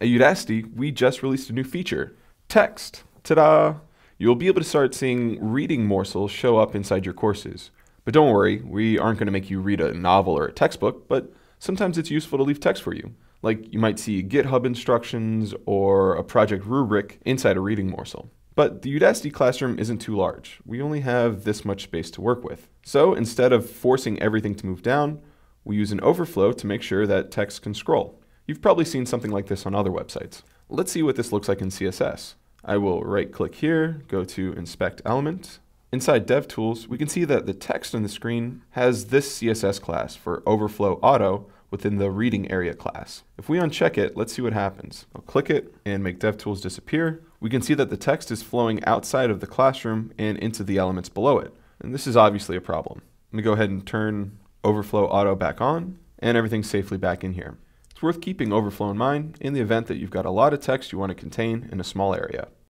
At Udacity, we just released a new feature, text. Ta-da! You'll be able to start seeing reading morsels show up inside your courses. But don't worry, we aren't going to make you read a novel or a textbook, but sometimes it's useful to leave text for you. Like you might see GitHub instructions or a project rubric inside a reading morsel. But the Udacity classroom isn't too large. We only have this much space to work with. So instead of forcing everything to move down, we use an overflow to make sure that text can scroll. You've probably seen something like this on other websites. Let's see what this looks like in CSS. I will right click here, go to inspect element. Inside DevTools, we can see that the text on the screen has this CSS class for overflow auto within the reading area class. If we uncheck it, let's see what happens. I'll click it and make DevTools disappear. We can see that the text is flowing outside of the classroom and into the elements below it. And this is obviously a problem. Let me go ahead and turn overflow auto back on and everything's safely back in here. It's worth keeping overflow in mind in the event that you've got a lot of text you want to contain in a small area.